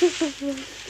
Спасибо.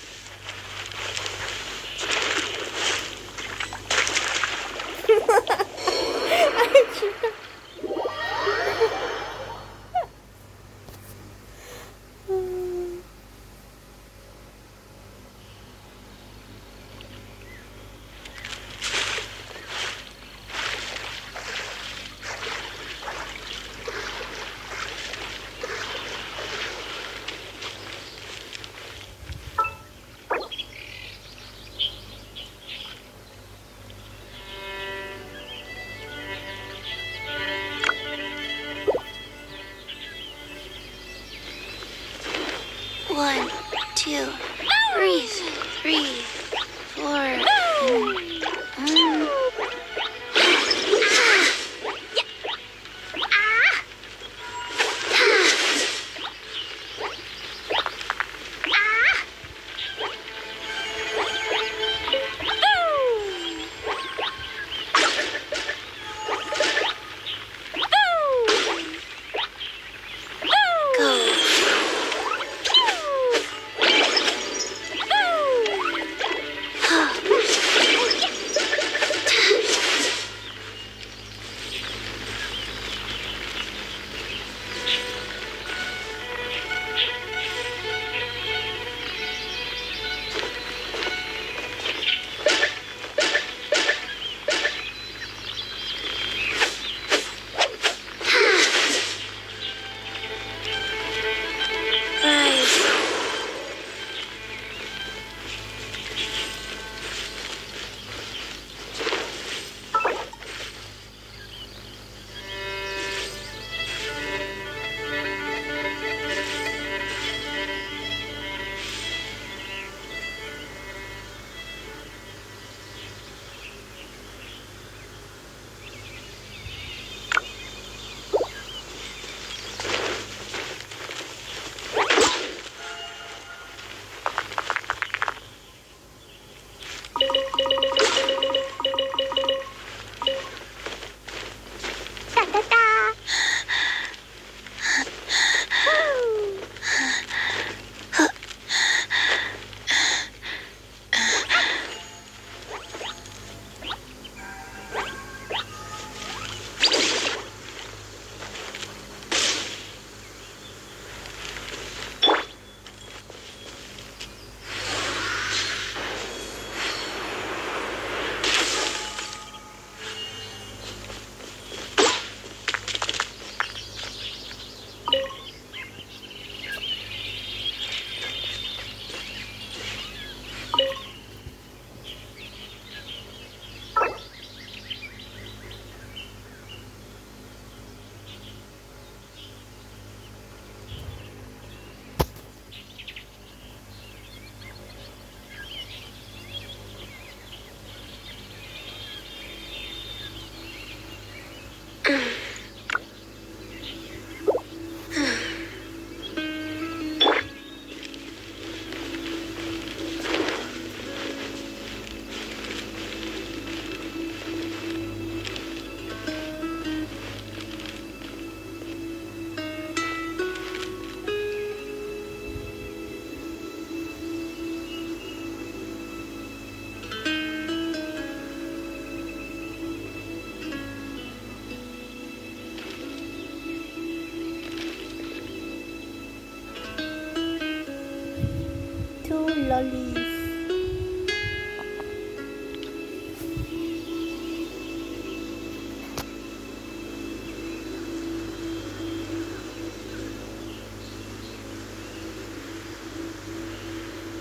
lollies.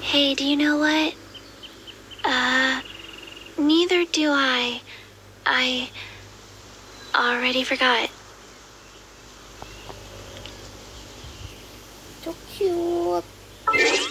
Hey, do you know what? Uh, neither do I. I already forgot. So cute.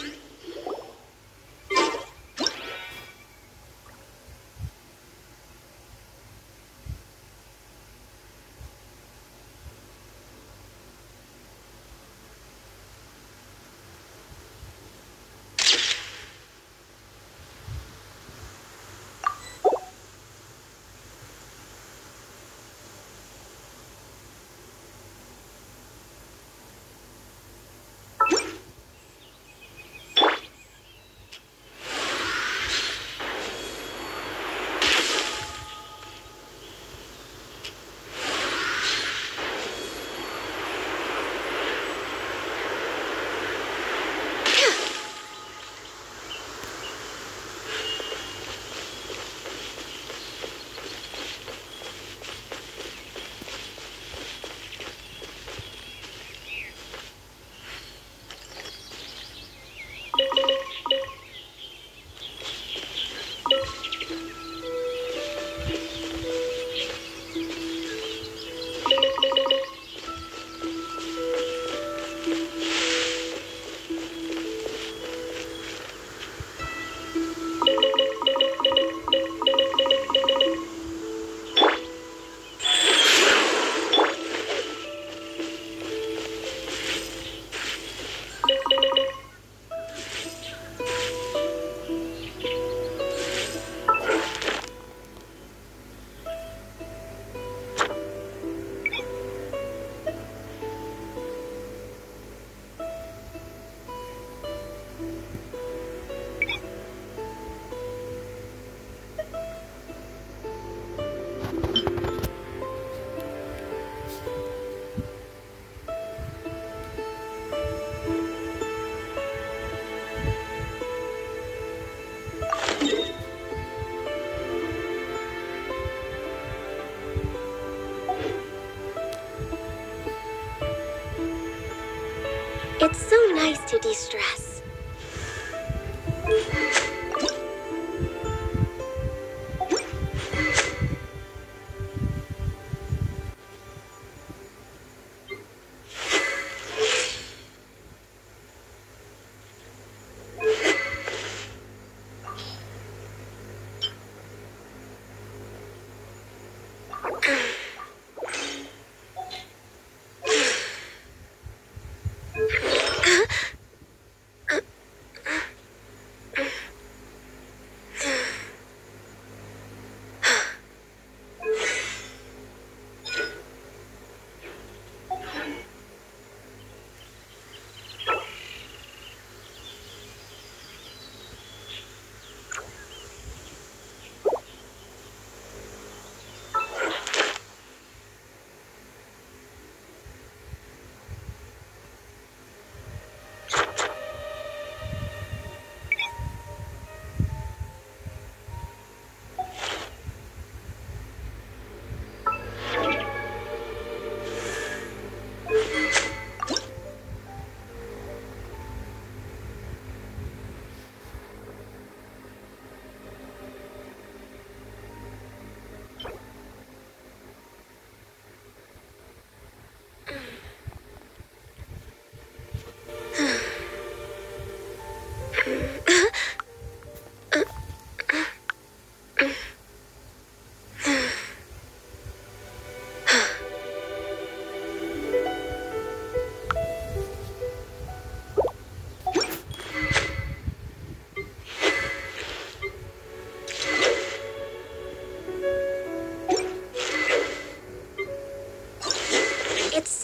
Nice to de-stress.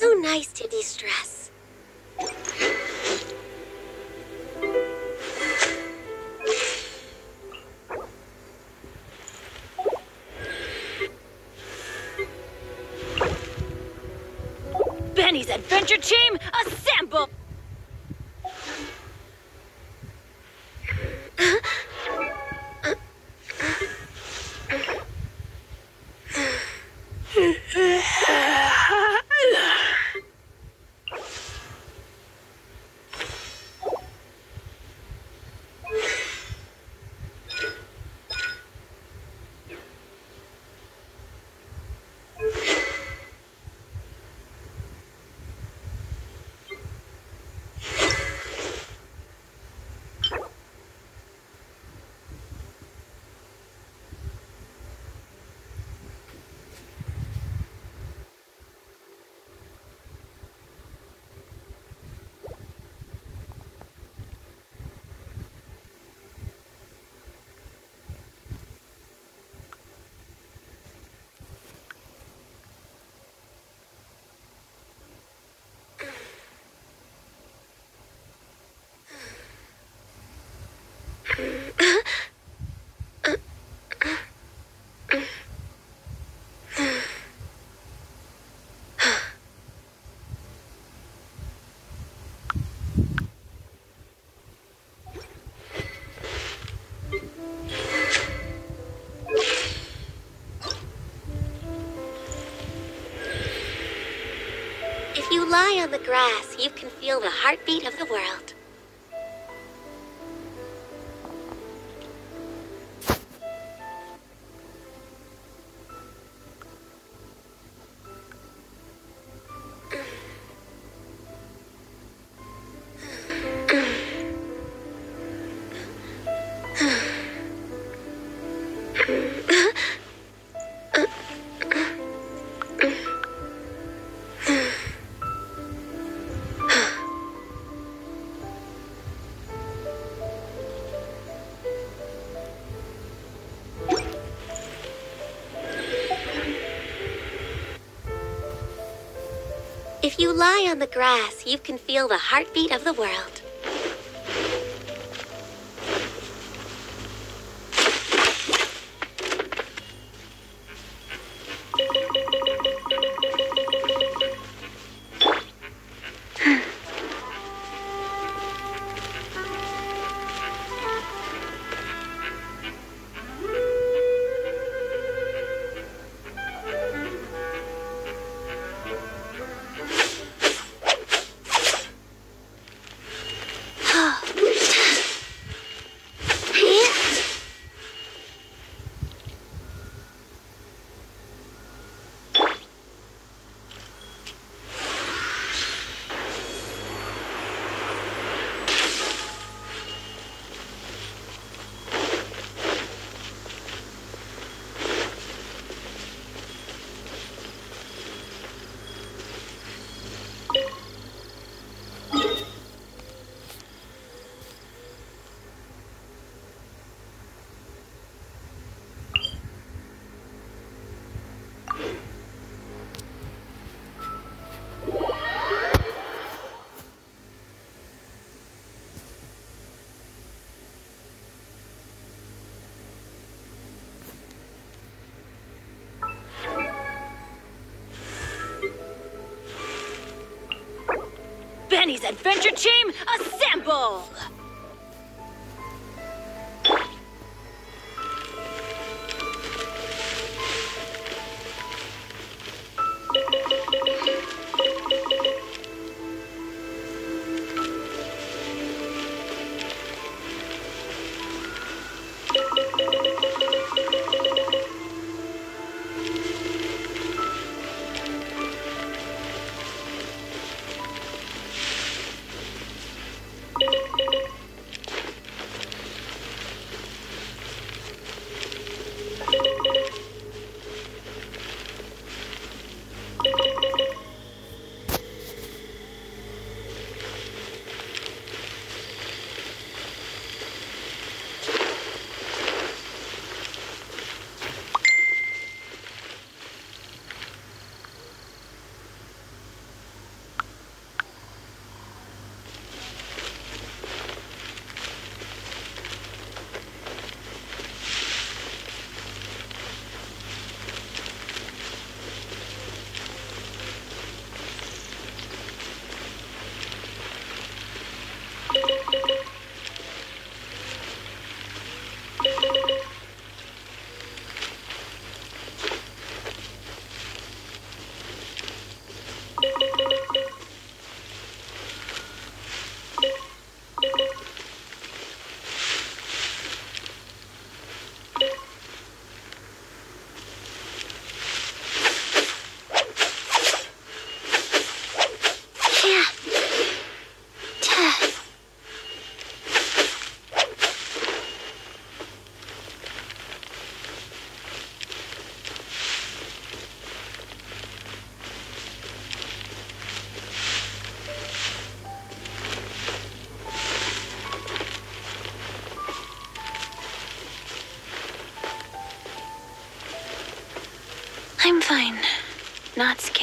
So nice to de-stress. Benny's Adventure Team, assemble! If you lie on the grass, you can feel the heartbeat of the world. If you lie on the grass, you can feel the heartbeat of the world. Benny's Adventure Team, assemble! Not scared.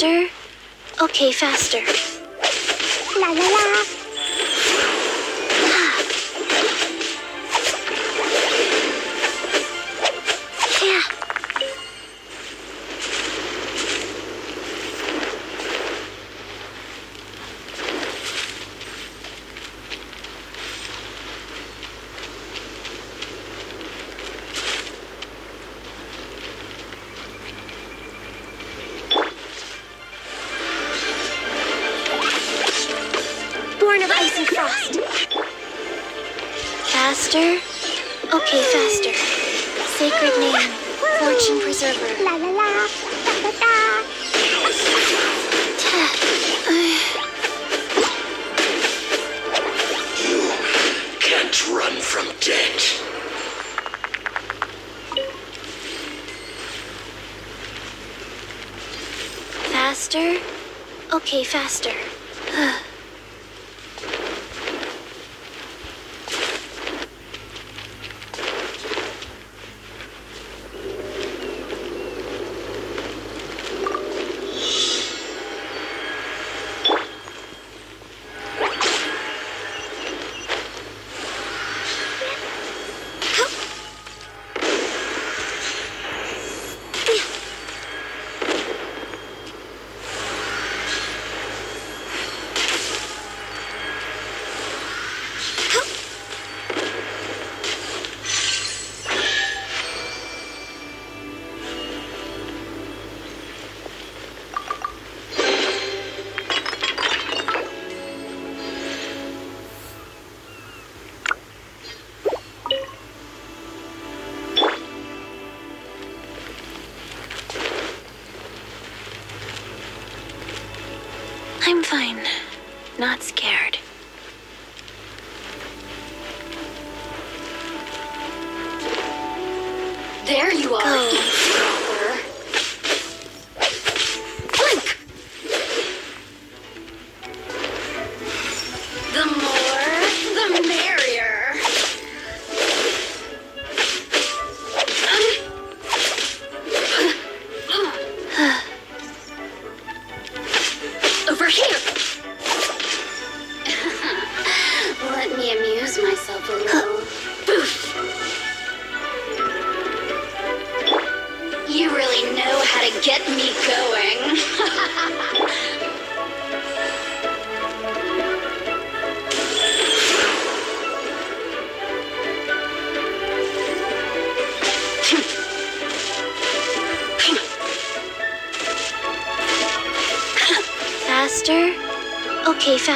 Faster? Okay, faster. La la la. Of ice and frost. Faster? Okay, faster. Sacred name, fortune preserver. La la la. Da da da. You Can't run from death. Faster? Okay, faster.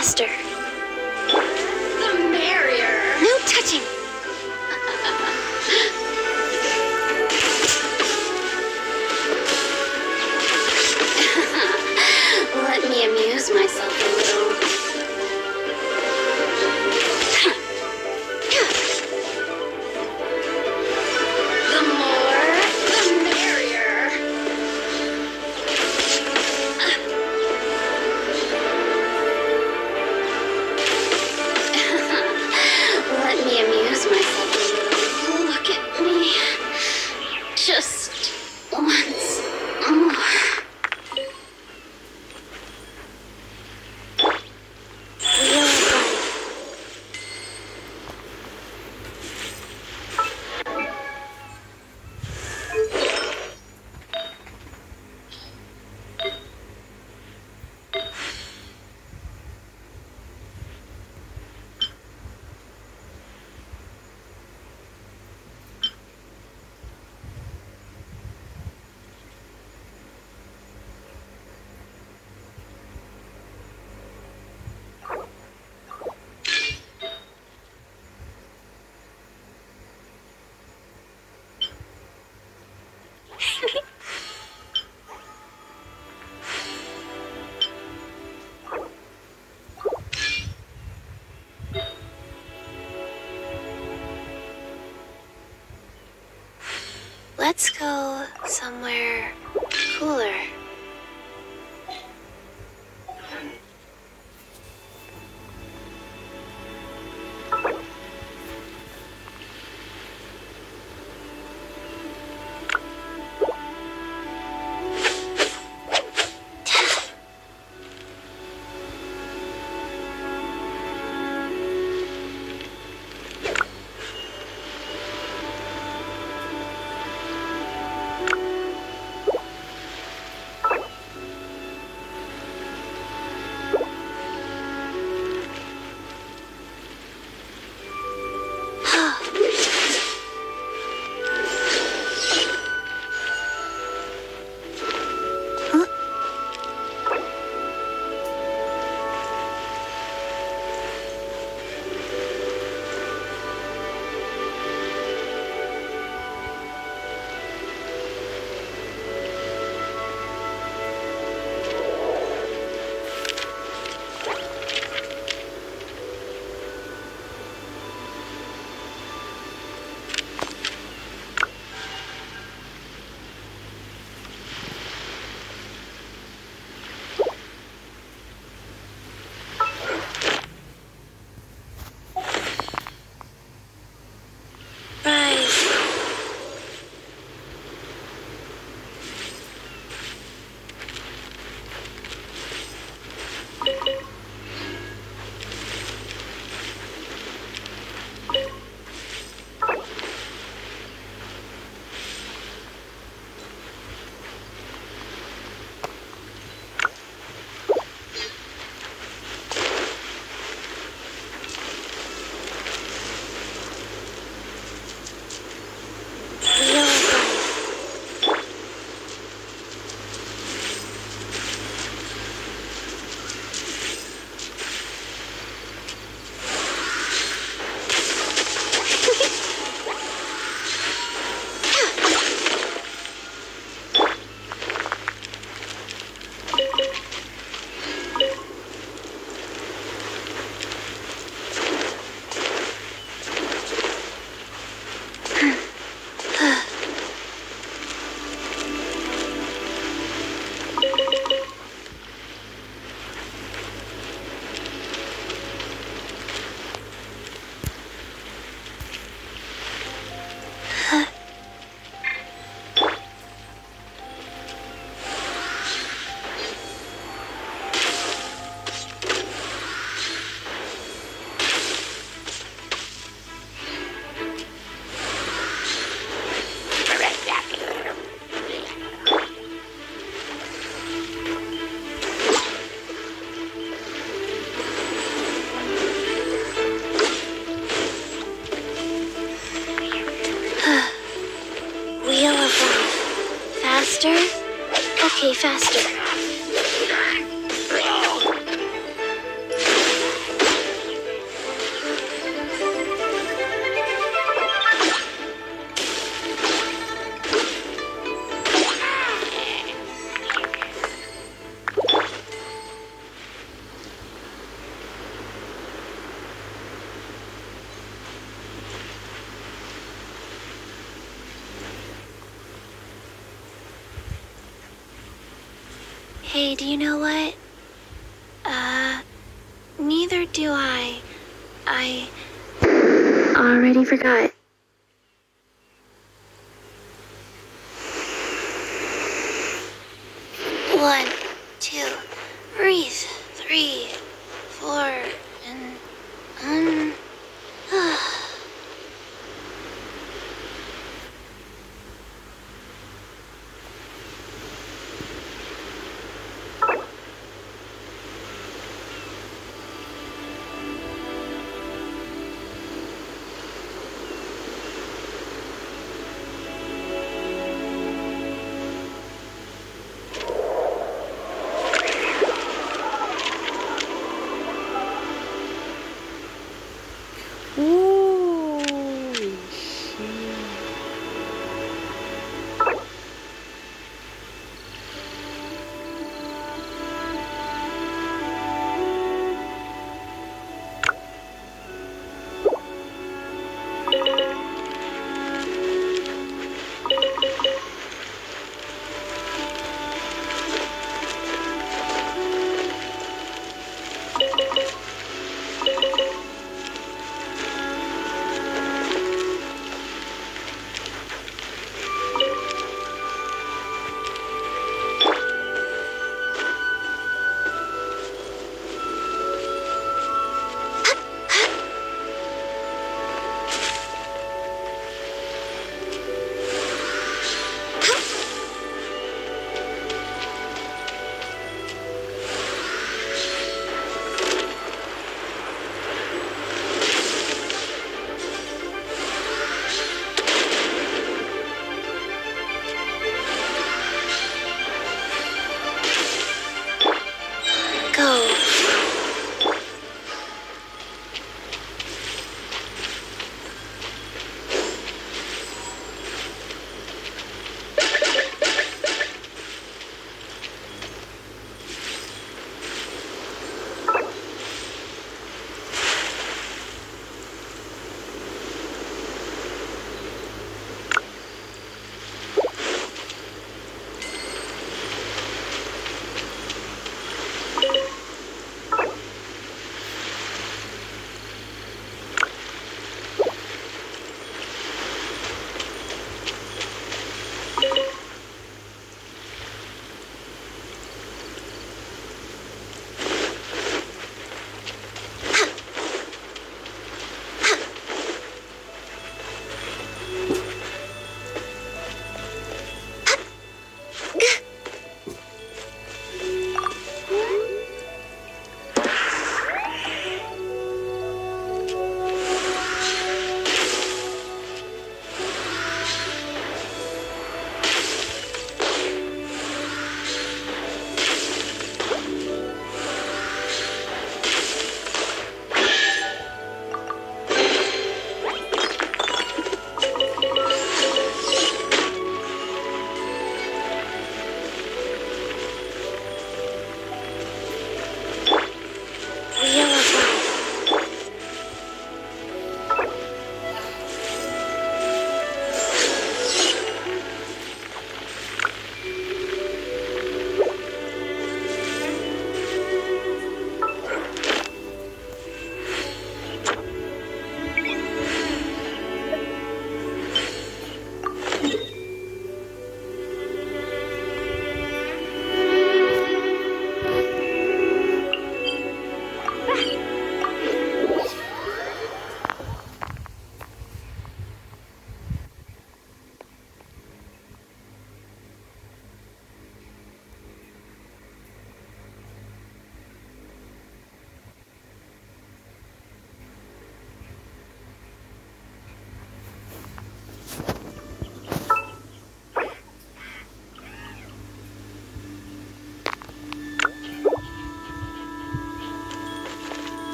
Faster. Let's go somewhere cooler. Faster. Do you know what? Uh, neither do I. I already forgot.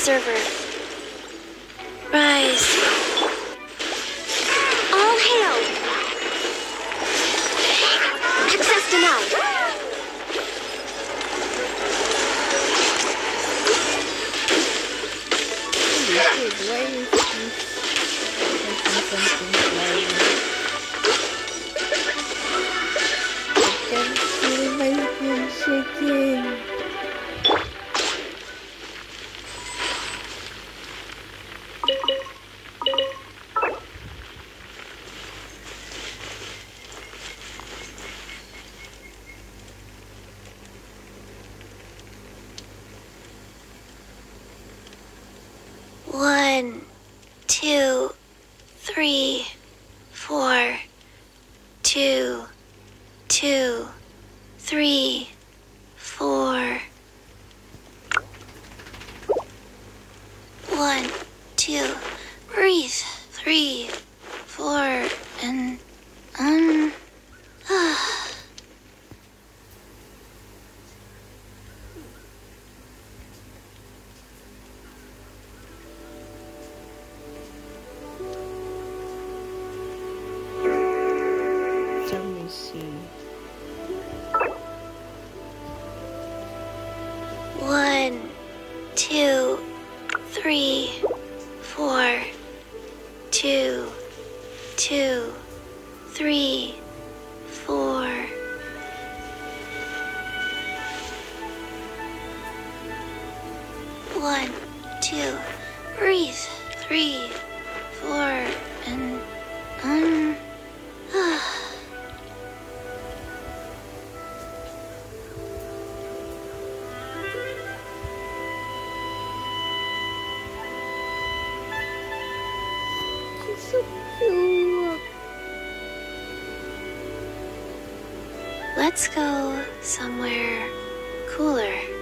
Server. Let's go somewhere cooler.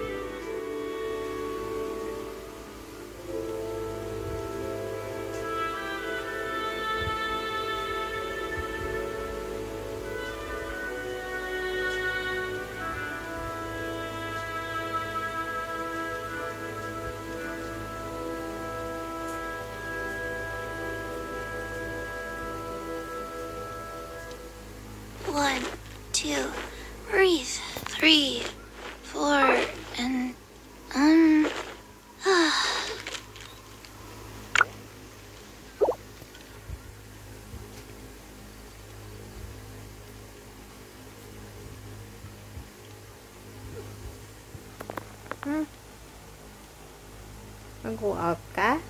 我改。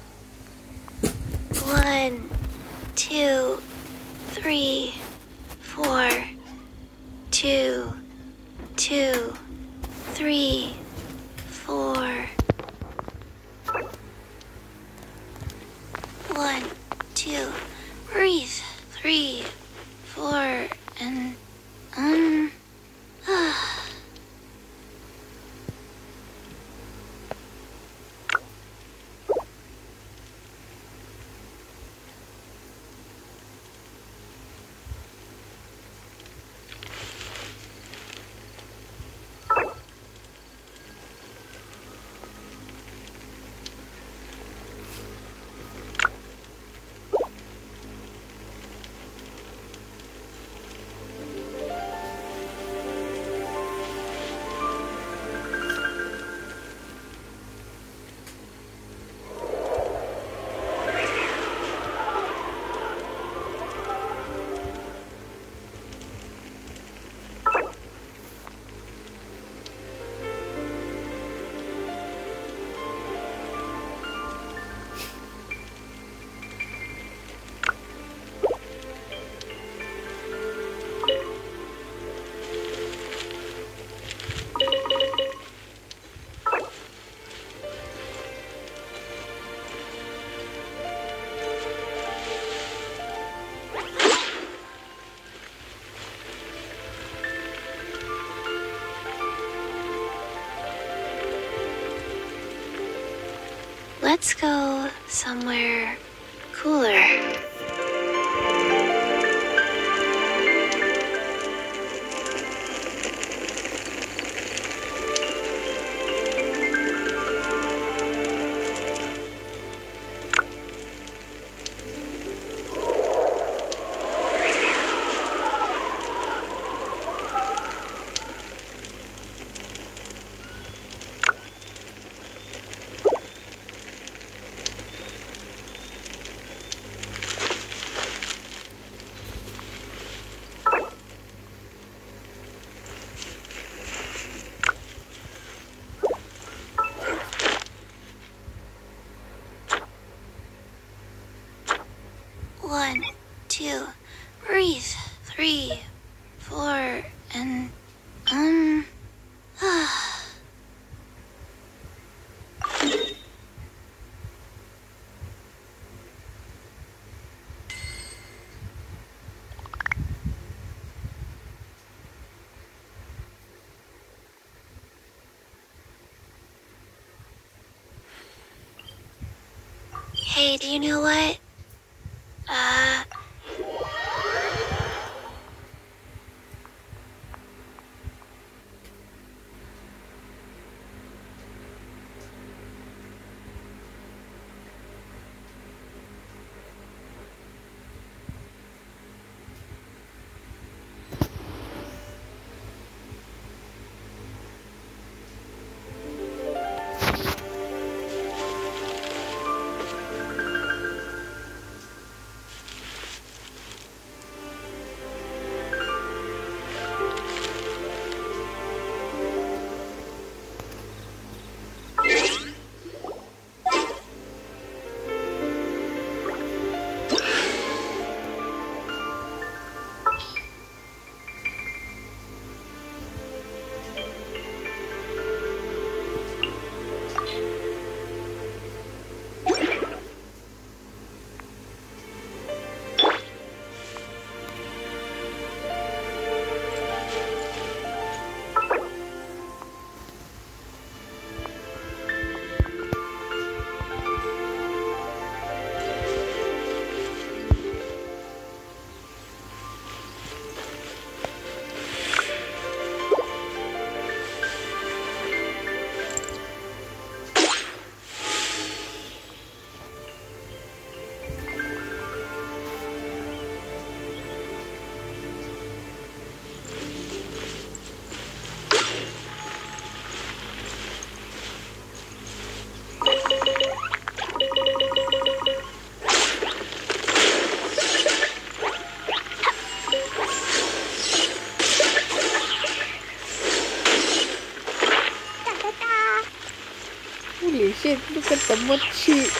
Let's go somewhere cooler. Do you know what? 这怎么去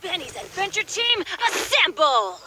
Benny's adventure team, assemble!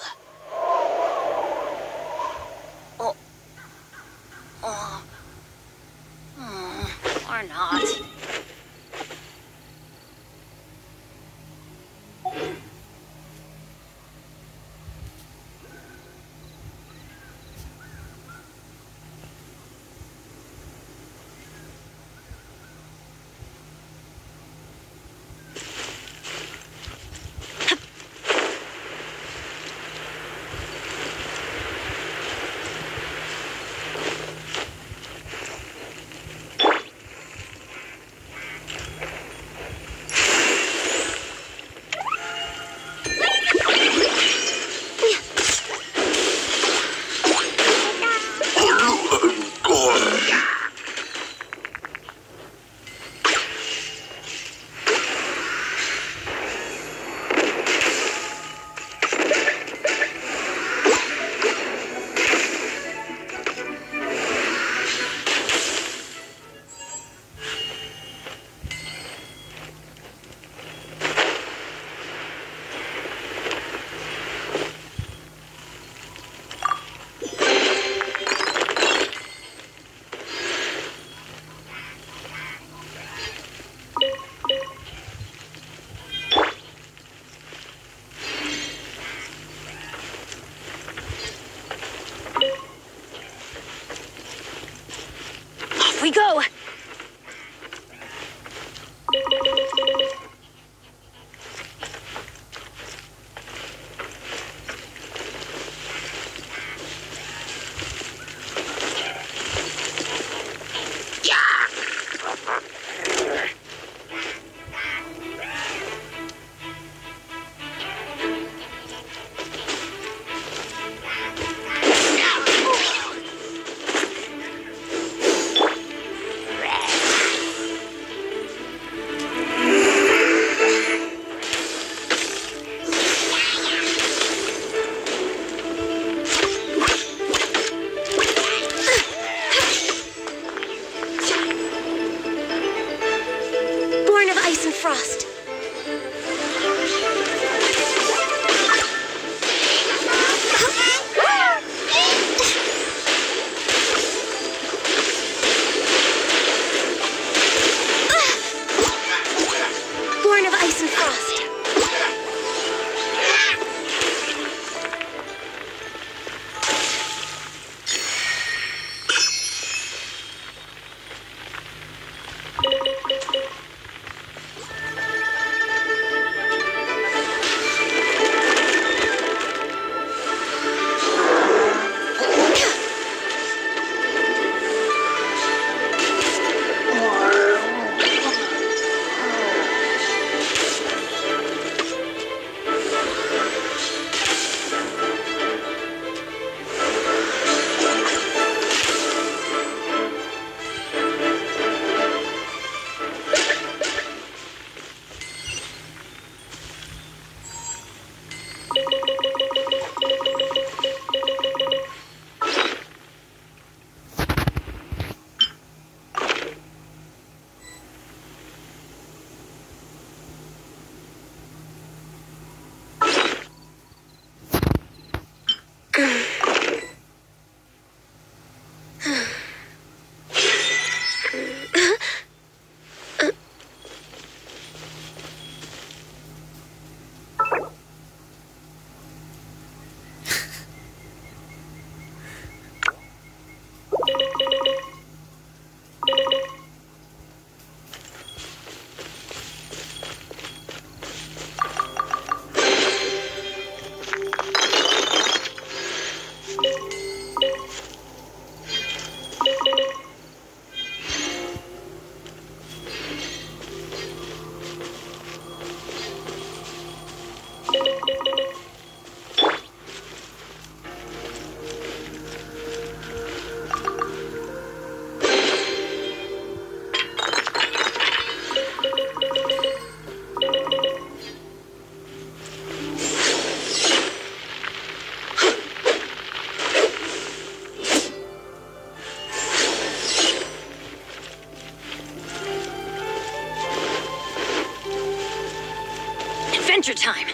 Adventure time!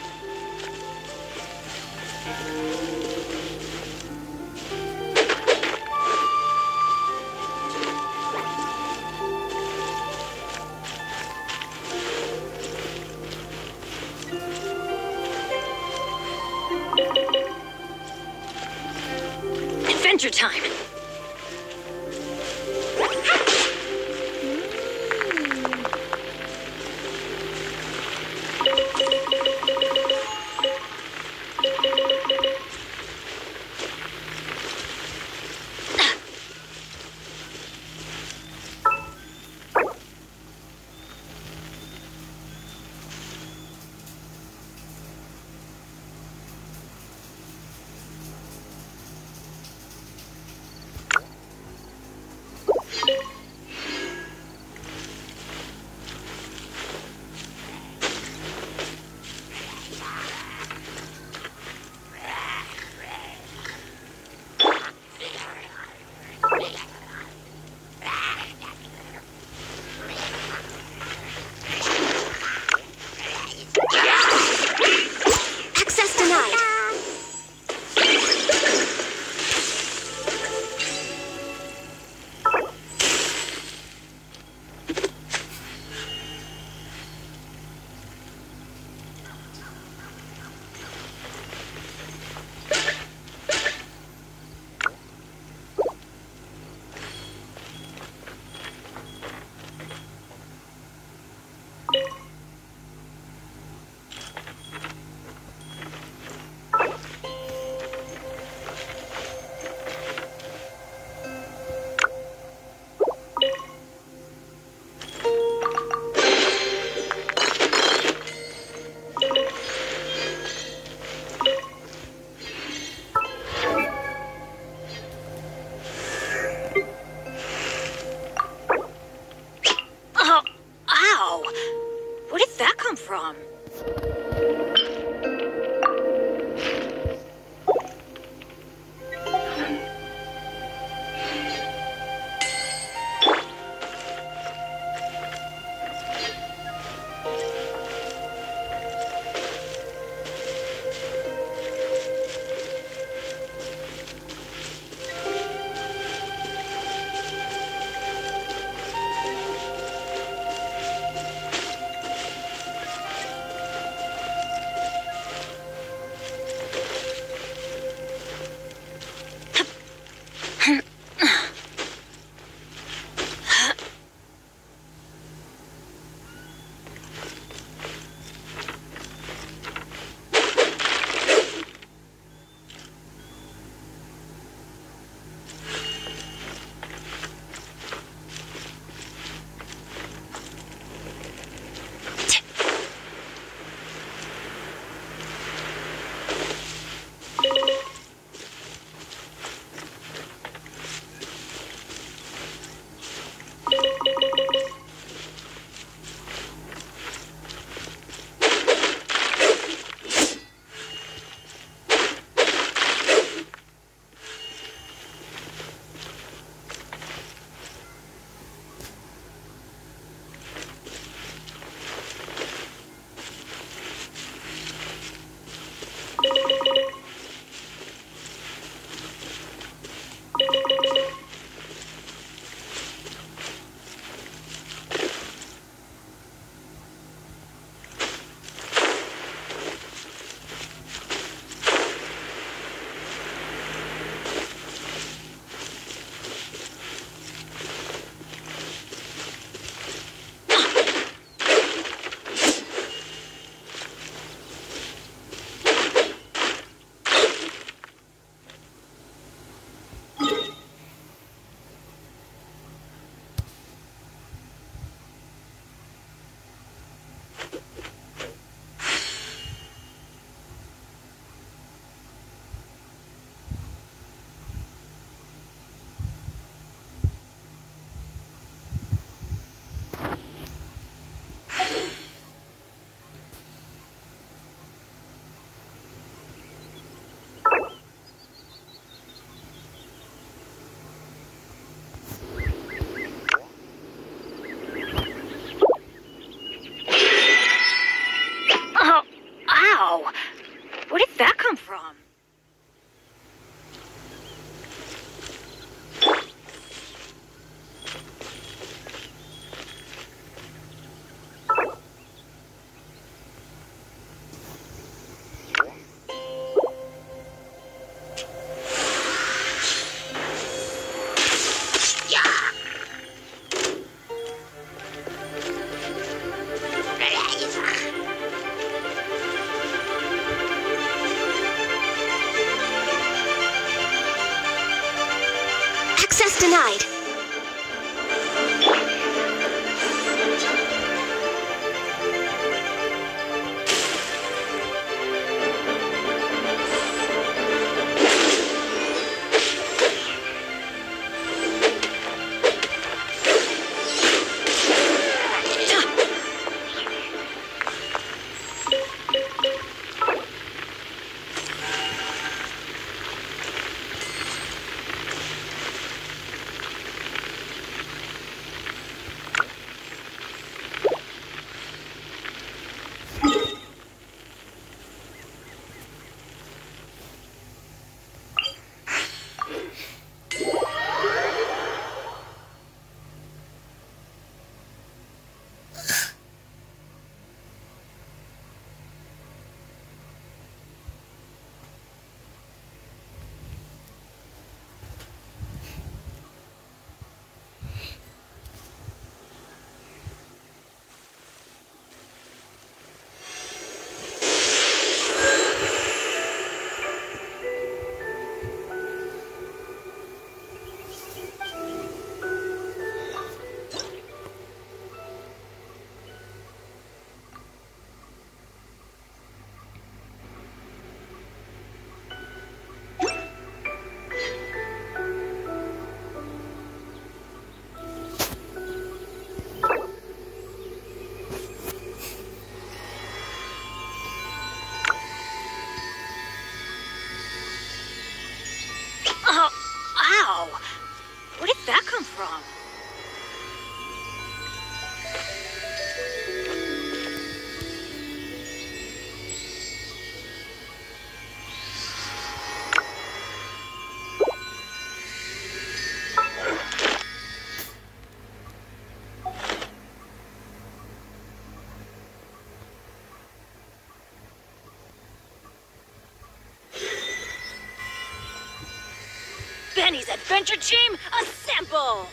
Adventure Team, assemble!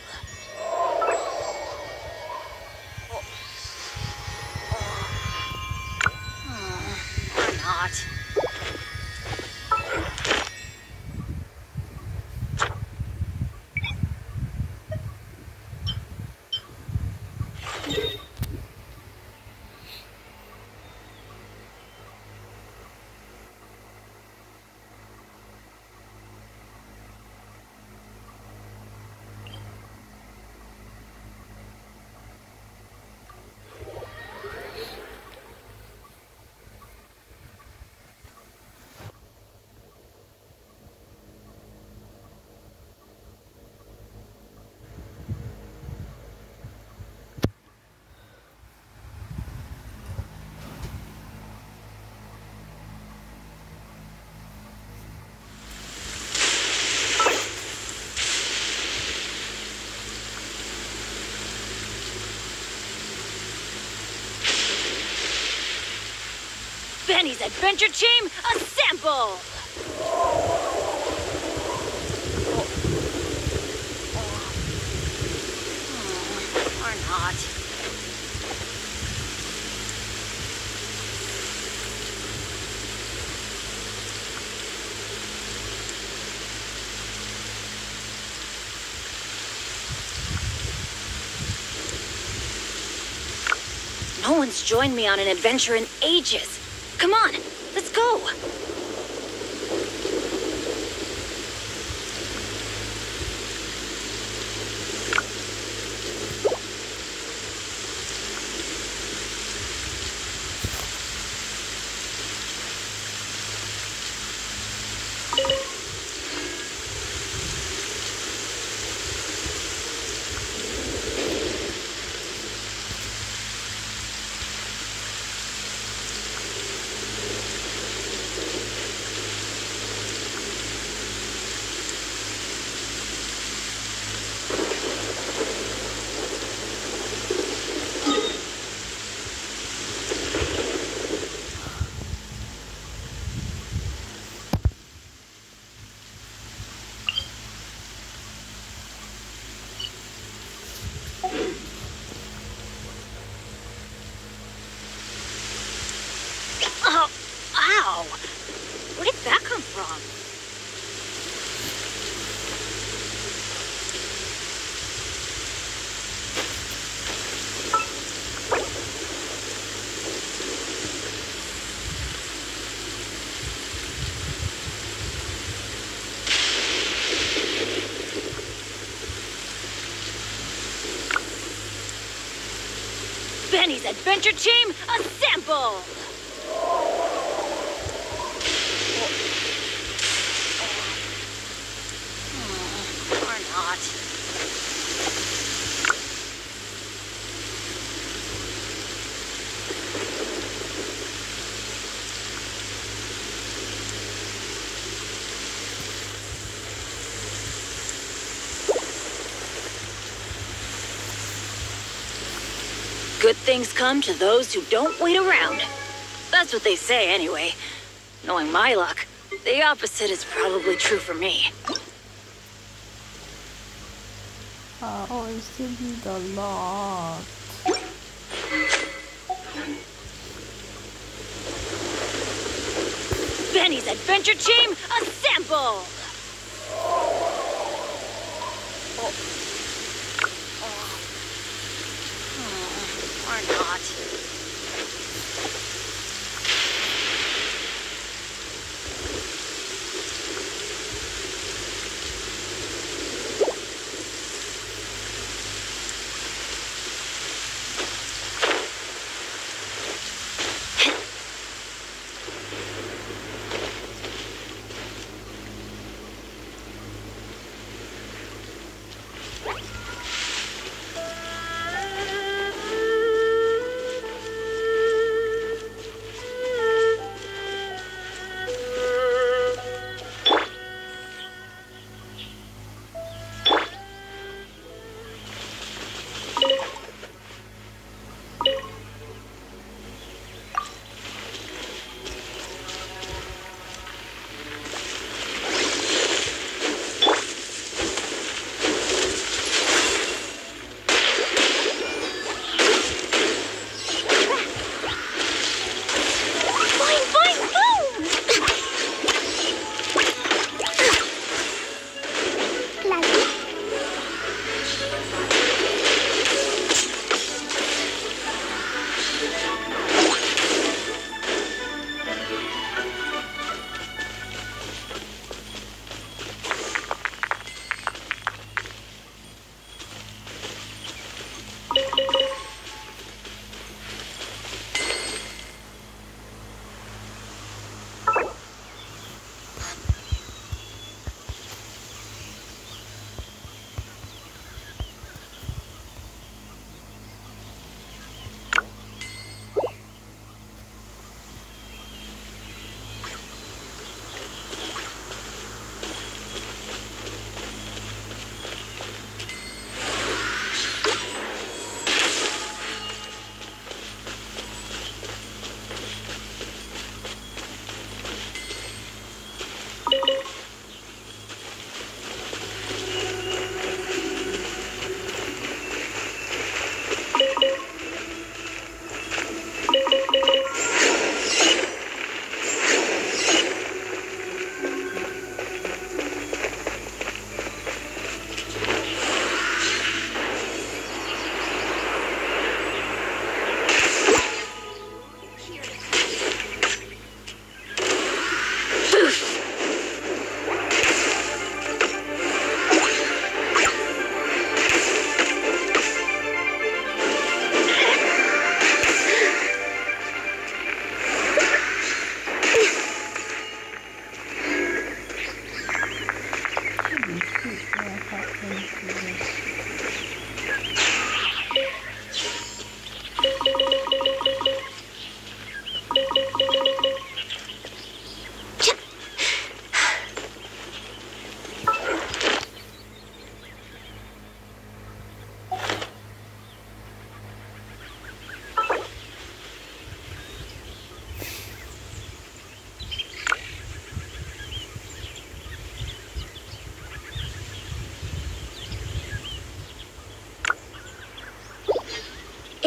Hmm, Or not. Benny's Adventure Team, assemble! Oh, oh, or not. No one's joined me on an adventure in ages. Come on, let's go. Oh, ow! Where did that come from? Benny's Adventure Team, assemble! Or not. Good things come to those who don't wait around. That's what they say anyway. Knowing my luck, the opposite is probably true for me. How is still be the lot? Benny's Adventure Team, assemble!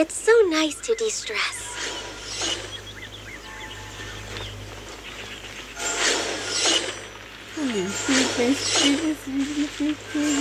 It's so nice to de-stress.